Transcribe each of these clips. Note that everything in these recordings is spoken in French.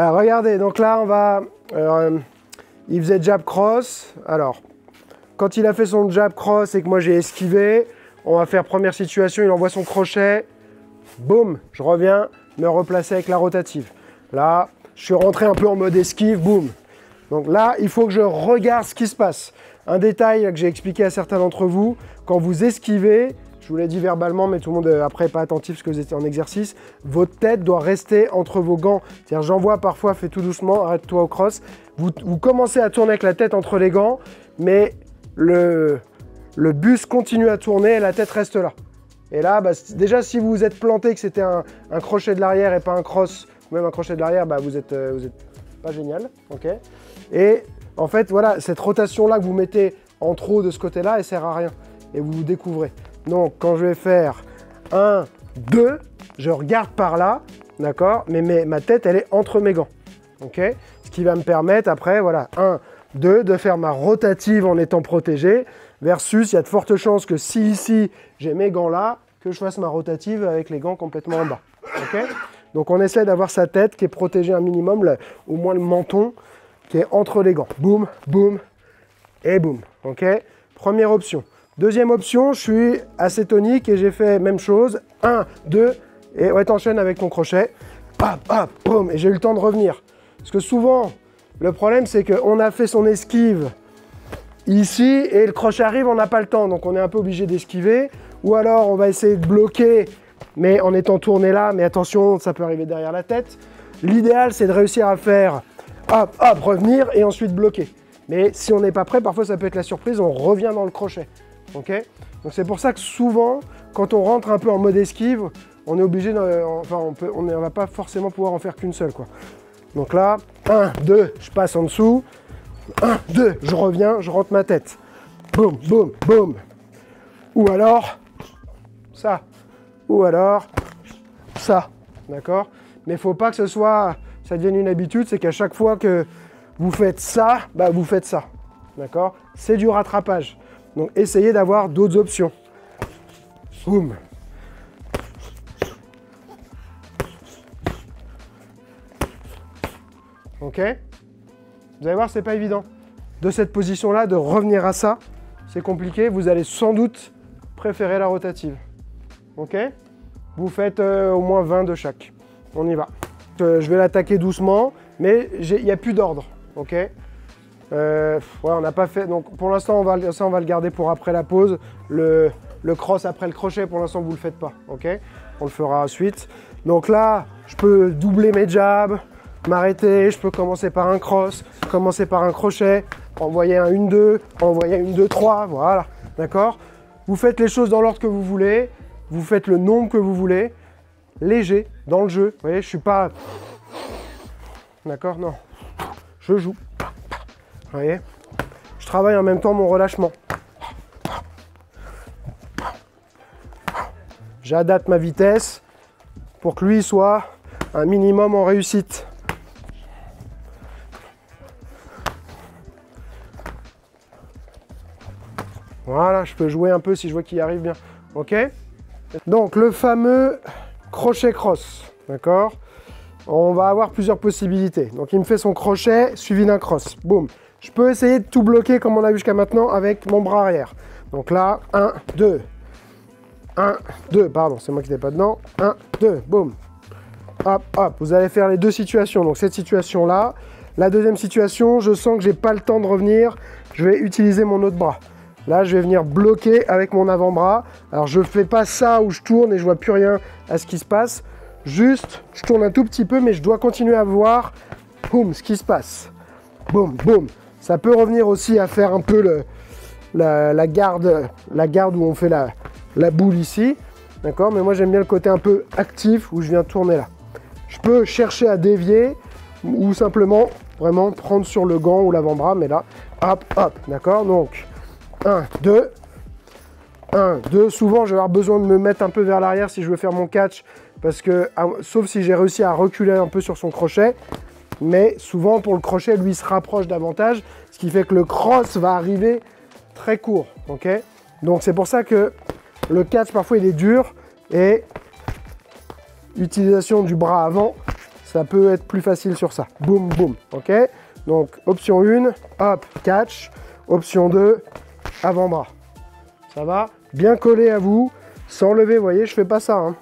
Alors, regardez, donc là, on va... euh, il faisait jab cross. Alors, quand il a fait son jab cross et que moi j'ai esquivé, on va faire première situation, il envoie son crochet. Boum, je reviens, me replacer avec la rotative. Là, je suis rentré un peu en mode esquive, boum. Donc là, il faut que je regarde ce qui se passe. Un détail que j'ai expliqué à certains d'entre vous, quand vous esquivez, vous l'ai dit verbalement, mais tout le monde euh, après pas attentif parce que vous étiez en exercice, votre tête doit rester entre vos gants. C'est-à-dire, j'en vois parfois, fais tout doucement, arrête-toi au cross. Vous, commencez à tourner avec la tête entre les gants, mais le, bus continue à tourner et la tête reste là. Et là, bah, déjà, si vous vous êtes planté, que c'était un, crochet de l'arrière et pas un cross, ou même un crochet de l'arrière, bah, vous êtes, euh, pas génial. et en fait, voilà, cette rotation-là que vous mettez en trop de ce côté-là, elle sert à rien. Et vous vous découvrez. Donc, quand je vais faire 1, 2, je regarde par là, d'accord Mais mes- ma tête, elle est entre mes gants. ok Ce qui va me permettre après, voilà, 1, 2, de faire ma rotative en étant protégé, versus il y a de fortes chances que si ici j'ai mes gants là, que je fasse ma rotative avec les gants complètement en bas. ok Donc on essaie d'avoir sa tête qui est protégée un minimum, au moins le menton qui est entre les gants. Boum, boum et boum. ok Première option. Deuxième option, je suis assez tonique et j'ai fait même chose. 1, 2, et ouais, t'enchaînes avec ton crochet. Hop, hop, boum, et j'ai eu le temps de revenir. Parce que souvent, le problème, c'est qu'on a fait son esquive ici et le crochet arrive, on n'a pas le temps, donc on est un peu obligé d'esquiver. Ou alors, on va essayer de bloquer, mais en étant tourné là, mais attention, ça peut arriver derrière la tête. L'idéal, c'est de réussir à faire hop, hop, revenir et ensuite bloquer. Mais si on n'est pas prêt, parfois ça peut être la surprise, on revient dans le crochet. Donc c'est pour ça que souvent, quand on rentre un peu en mode esquive, on est obligé, de, enfin on ne va pas forcément pouvoir en faire qu'une seule. quoi. Donc là, 1, 2, je passe en dessous. 1, 2, je reviens, je rentre ma tête. Boum, boum, boum. Ou alors, ça. Ou alors, ça. D'accord? Mais il faut pas que ce soit, ça devienne une habitude, c'est qu'à chaque fois que vous faites ça, bah vous faites ça. D'accord? C'est du rattrapage. Donc essayez d'avoir d'autres options. Boum. Ok Vous allez voir, c'est pas évident. De cette position-là, de revenir à ça, c'est compliqué. Vous allez sans doute préférer la rotative. Ok Vous faites euh, au moins 20 de chaque. On y va. Euh, je vais l'attaquer doucement, mais il n'y a plus d'ordre. Ok Euh, ouais, on n'a pas fait. Donc pour l'instant, on va, ça, on va le garder pour après la pause. Le, le cross après le crochet, pour l'instant, vous ne le faites pas. Ok? On le fera ensuite. Donc là, je peux doubler mes jabs, m'arrêter. Je peux commencer par un cross, commencer par un crochet, envoyer un 1-2, envoyer un 1-2-3. Voilà. D'accord? Vous faites les choses dans l'ordre que vous voulez. Vous faites le nombre que vous voulez. Léger, dans le jeu. Vous voyez, je suis pas. D'accord? Non. Je joue. Vous voyez? Je travaille en même temps mon relâchement. J'adapte ma vitesse pour que lui soit un minimum en réussite. Voilà, je peux jouer un peu si je vois qu'il y arrive bien. Ok? Donc le fameux crochet cross. D'accord? On va avoir plusieurs possibilités. Donc il me fait son crochet suivi d'un cross. Boum. Je peux essayer de tout bloquer comme on a vu jusqu'à maintenant avec mon bras arrière. Donc là, 1, 2. 1, 2, pardon, c'est moi qui n'étais pas dedans. 1, 2, boum. Hop, hop, vous allez faire les deux situations. Donc cette situation-là. La deuxième situation, je sens que j'ai pas le temps de revenir. Je vais utiliser mon autre bras. Là, je vais venir bloquer avec mon avant-bras. Alors, je ne fais pas ça où je tourne et je vois plus rien à ce qui se passe. Juste, je tourne un tout petit peu, mais je dois continuer à voir, boum, ce qui se passe. Boum, boum. Ça peut revenir aussi à faire un peu la garde, la garde où on fait la, la boule ici. D'accord? Mais moi, j'aime bien le côté un peu actif où je viens tourner là. Je peux chercher à dévier ou simplement vraiment prendre sur le gant ou l'avant-bras, mais là, hop, hop. D'accord? Donc, 1, 2, 1, 2. Souvent, je vais avoir besoin de me mettre un peu vers l'arrière si je veux faire mon catch parce que, ah, sauf si j'ai réussi à reculer un peu sur son crochet, mais souvent pour le crochet, lui se rapproche davantage, ce qui fait que le cross va arriver très court, Donc c'est pour ça que le catch parfois il est dur et utilisation du bras avant, ça peut être plus facile sur ça. Boum, boum, Donc, option 1, hop, catch. Option 2, avant-bras. Ça va? Bien collé à vous, sans lever, vous voyez, je fais pas ça. Hein.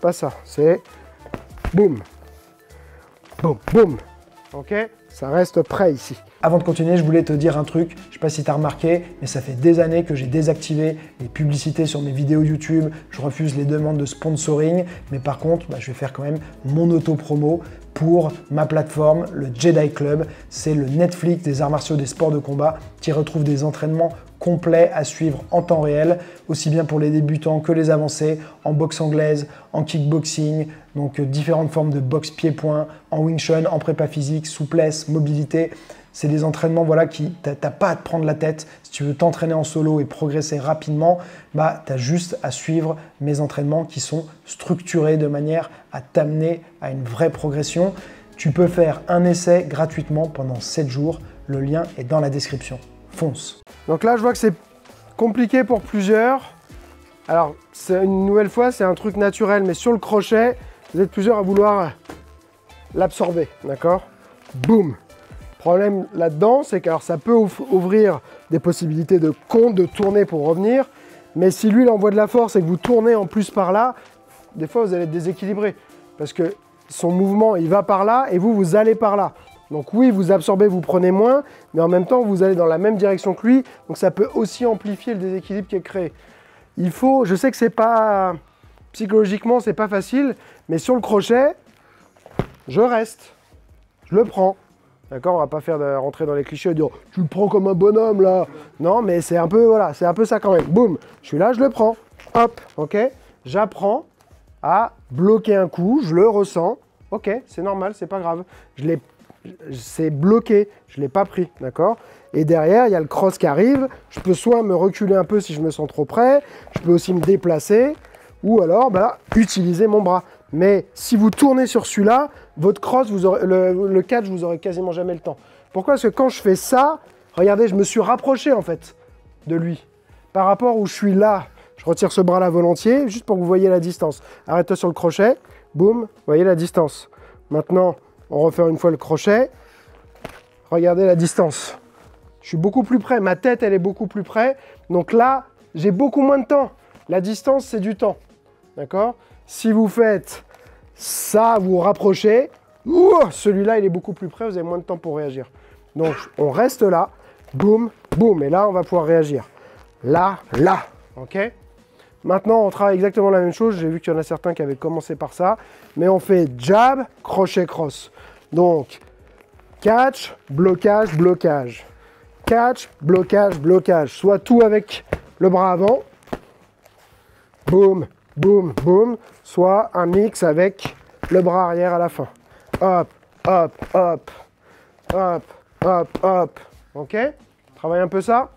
Pas ça, c'est boum, boum, boum. Ok? Ça reste prêt ici. Avant de continuer, je voulais te dire un truc, je sais pas si tu as remarqué, mais ça fait des années que j'ai désactivé les publicités sur mes vidéos YouTube, je refuse les demandes de sponsoring, mais par contre, bah, je vais faire quand même mon auto-promo pour ma plateforme, le Jedi Club. C'est le Netflix des arts martiaux des sports de combat qui retrouve des entraînements complets à suivre en temps réel, aussi bien pour les débutants que les avancés, en boxe anglaise, en kickboxing, donc euh, différentes formes de boxe pied-point, en wing chun, en prépa physique, souplesse, mobilité. C'est des entraînements voilà, qui, tu n'as pas à te prendre la tête. Si tu veux t'entraîner en solo et progresser rapidement, bah, tu as juste à suivre mes entraînements qui sont structurés de manière à t'amener à une vraie progression. Tu peux faire un essai gratuitement pendant 7 jours. Le lien est dans la description. Fonce. Donc là, je vois que c'est compliqué pour plusieurs. Alors, une nouvelle fois, c'est un truc naturel, mais sur le crochet, vous êtes plusieurs à vouloir l'absorber, d'accord? Boum problème là-dedans, c'est que ça peut ouvrir des possibilités de compte, de tourner pour revenir. Mais si lui, il envoie de la force et que vous tournez en plus par là, des fois, vous allez être déséquilibré. Parce que son mouvement, il va par là et vous, vous allez par là. Donc oui, vous absorbez, vous prenez moins, mais en même temps, vous allez dans la même direction que lui. Donc ça peut aussi amplifier le déséquilibre qui est créé. Il faut, je sais que c'est pas, psychologiquement, c'est pas facile, mais sur le crochet, je reste, je le prends. D'accord On va pas faire de, rentrer dans les clichés et dire tu le prends comme un bonhomme là. Non, mais c'est un peu voilà, c'est un peu ça quand même. Boum, je suis là, je le prends. Hop, ok. J'apprends à bloquer un coup, je le ressens. Ok, c'est normal, c'est pas grave. Je l'ai, c'est bloqué, je l'ai pas pris, d'accord. Et derrière, il y a le cross qui arrive. Je peux soit me reculer un peu si je me sens trop près. Je peux aussi me déplacer ou alors bah, utiliser mon bras. Mais si vous tournez sur celui-là, votre cross, vous aurez, le, catch, vous aurez quasiment jamais le temps. Pourquoi? Parce que quand je fais ça, regardez, je me suis rapproché en fait de lui. Par rapport où je suis là, je retire ce bras-là volontiers, juste pour que vous voyez la distance. Arrête-toi sur le crochet, boum, voyez la distance. Maintenant, on refait une fois le crochet. Regardez la distance. Je suis beaucoup plus près, ma tête, elle est beaucoup plus près. Donc là, j'ai beaucoup moins de temps. La distance, c'est du temps. D'accord? Si vous faites ça, vous rapprochez, celui-là, il est beaucoup plus près, vous avez moins de temps pour réagir. Donc, on reste là, boum, boum, et là, on va pouvoir réagir. Là, là, ok Maintenant, on travaille exactement la même chose. J'ai vu qu'il y en a certains qui avaient commencé par ça. Mais on fait jab, crochet, cross. Donc, catch, blocage, blocage. Catch, blocage, blocage. Soit tout avec le bras avant. Boum, boum, boum, soit un mix avec le bras arrière à la fin. Hop, hop, hop, hop, hop, hop. Ok? Travaille un peu ça